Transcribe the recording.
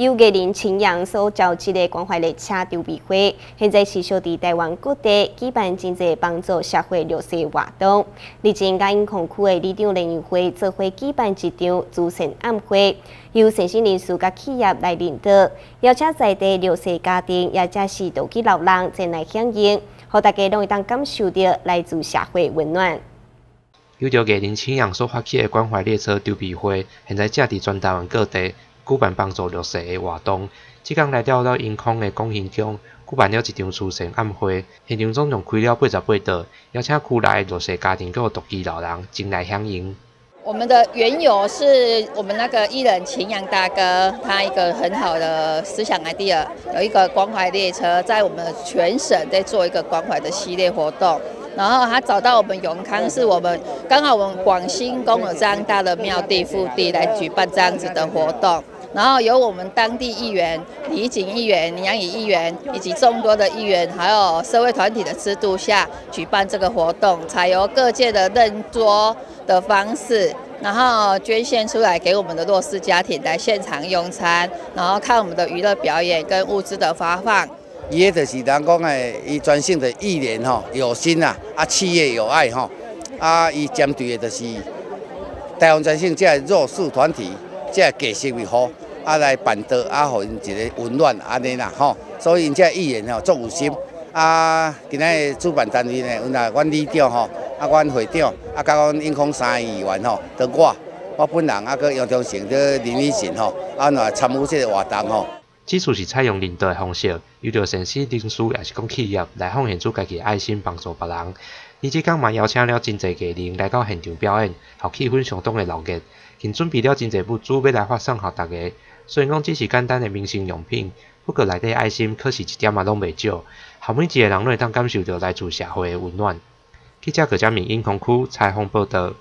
由艺人青阳所召集的关怀列车筹备会，现在是小弟台湾各地举办经济帮助社会弱势活动。日前，嘉应矿区的李长联谊会做会举办一场慈善晚会，由善心人士甲企业来领导，邀请在地弱势家庭，也者是独居老人前来响应，让大家拢会当感受到来自社会温暖。由着艺人青阳所发起的关怀列车筹备会，现在正伫全台湾各地举办帮助弱势的活动。即天来到了银空的广兴乡，举办了一场慈善晚会，现场总共开了八十八桌，邀请区内弱势家庭佮独居老人前来响应。我们的缘由是我们那个艺人秦阳大哥，他一个很好的思想 idea，有一个关怀列车，在我们全省在做一个关怀的系列活动。然后他找到我们永康，是我们刚好我们广兴宫有这样大的庙地腹地来举办这样子的活动，然后由我们当地议员李景议员、杨乙议员以及众多的议员，还有社会团体的制度下举办这个活动，采由各界的认桌的方式，然后捐献出来给我们的弱势家庭来现场用餐，然后看我们的娱乐表演跟物资的发放。伊个就是人讲诶，伊专性的意念吼，有心啊，啊，企业有爱吼，啊，伊针对的就是台湾专性这弱势团体，这给社会好，啊来办桌啊，互因一个温暖安尼啦吼，所以因这意念吼足有心，啊，今仔主办单位呢，阮啊，阮李长吼，啊，阮会长，啊，甲阮永康三议员吼，都我，我本人啊，佮杨忠成、得林立信吼，啊，来参与这个活动吼。此次是采用领导的方式，由着城市人士也是讲企业来奉献出家己爱心帮助别人。而即天嘛邀请了真侪艺人来到现场表演，互气氛相当的热烈，并准备了真侪物资要来发送互大家。虽然讲只是简单的明星用品，不过内底爱心可是一点仔拢未少，互每一个人拢会当感受到来自社会的温暖。记者葛家明英空区采访报道。